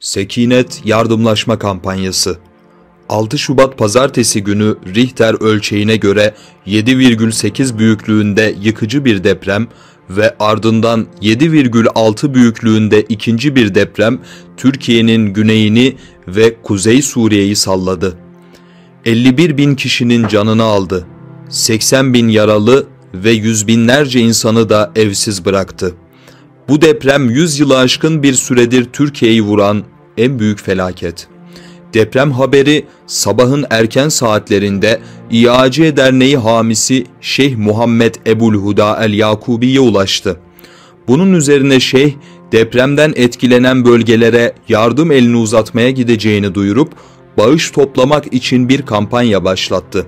Sekinet Yardımlaşma Kampanyası 6 Şubat Pazartesi günü Richter ölçeğine göre 7,8 büyüklüğünde yıkıcı bir deprem ve ardından 7,6 büyüklüğünde ikinci bir deprem Türkiye'nin güneyini ve Kuzey Suriye'yi salladı. 51 bin kişinin canını aldı. 80 bin yaralı ve yüz binlerce insanı da evsiz bıraktı. Bu deprem 100 yılı aşkın bir süredir Türkiye'yi vuran en büyük felaket. Deprem haberi sabahın erken saatlerinde İAC Derneği hamisi Şeyh Muhammed Ebul Huda El Yakubi'ye ulaştı. Bunun üzerine şeyh depremden etkilenen bölgelere yardım elini uzatmaya gideceğini duyurup bağış toplamak için bir kampanya başlattı.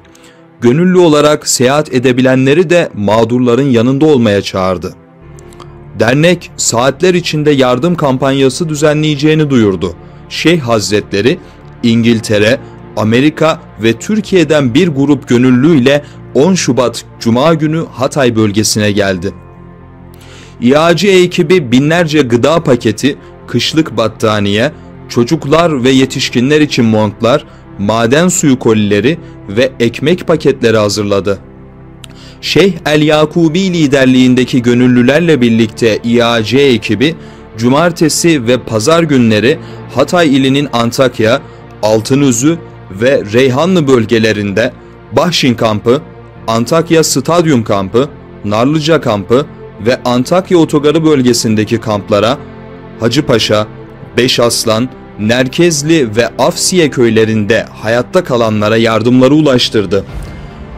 Gönüllü olarak seyahat edebilenleri de mağdurların yanında olmaya çağırdı. Dernek saatler içinde yardım kampanyası düzenleyeceğini duyurdu. Şeyh Hazretleri İngiltere, Amerika ve Türkiye'den bir grup gönüllüyle 10 Şubat Cuma günü Hatay bölgesine geldi. İAC ekibi binlerce gıda paketi, kışlık battaniye, çocuklar ve yetişkinler için montlar, maden suyu kolileri ve ekmek paketleri hazırladı. Şeyh El Yakubi liderliğindeki gönüllülerle birlikte İAC ekibi cumartesi ve pazar günleri Hatay ilinin Antakya, Altınözü ve Reyhanlı bölgelerinde Bahşin kampı, Antakya Stadyum kampı, Narlıca kampı ve Antakya Otogarı bölgesindeki kamplara Hacıpaşa, Beşaslan, Nerkezli ve Afsiye köylerinde hayatta kalanlara yardımları ulaştırdı.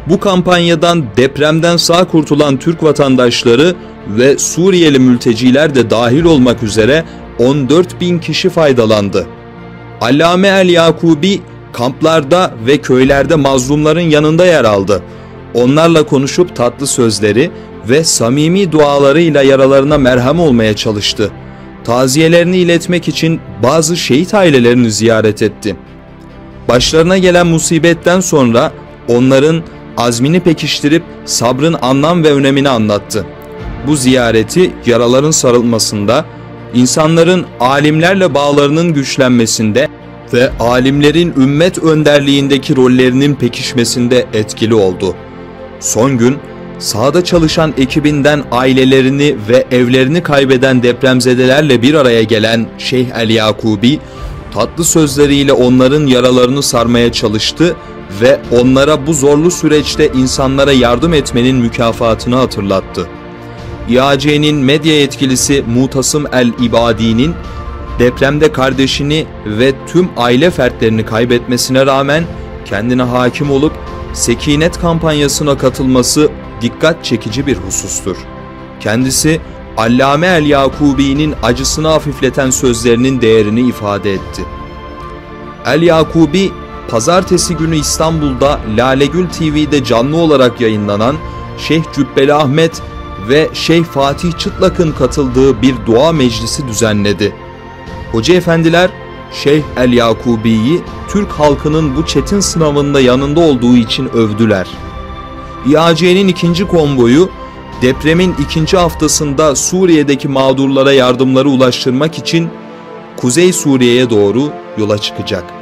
Bu kampanyadan depremden sağ kurtulan Türk vatandaşları ve Suriyeli mülteciler de dahil olmak üzere 14 bin kişi faydalandı. Allame El Yakubi kamplarda ve köylerde mazlumların yanında yer aldı. Onlarla konuşup tatlı sözleri ve samimi dualarıyla yaralarına merhem olmaya çalıştı. Taziyelerini iletmek için bazı şehit ailelerini ziyaret etti. Başlarına gelen musibetten sonra onların azmini pekiştirip sabrın anlam ve önemini anlattı. Bu ziyareti yaraların sarılmasında, insanların alimlerle bağlarının güçlenmesinde ve alimlerin ümmet önderliğindeki rollerinin pekişmesinde etkili oldu. Son gün sahada çalışan ekibinden ailelerini ve evlerini kaybeden depremzedelerle bir araya gelen Şeyh El Yakubi, tatlı sözleriyle onların yaralarını sarmaya çalıştı ve onlara bu zorlu süreçte insanlara yardım etmenin mükafatını hatırlattı. İAC'nin medya yetkilisi Mutasım el-İbadi'nin depremde kardeşini ve tüm aile fertlerini kaybetmesine rağmen kendine hakim olup Sekinet kampanyasına katılması dikkat çekici bir husustur. Kendisi Allame el-Yakubi'nin acısını hafifleten sözlerinin değerini ifade etti. El-Yakubi, pazartesi günü İstanbul'da Lalegül TV'de canlı olarak yayınlanan Şeyh Cübbeli Ahmet ve Şeyh Fatih Çıtlak'ın katıldığı bir dua meclisi düzenledi. Hoca efendiler Şeyh El Yakubi'yi Türk halkının bu çetin sınavında yanında olduğu için övdüler. İAC'nin ikinci konvoyu depremin ikinci haftasında Suriye'deki mağdurlara yardımları ulaştırmak için Kuzey Suriye'ye doğru yola çıkacak.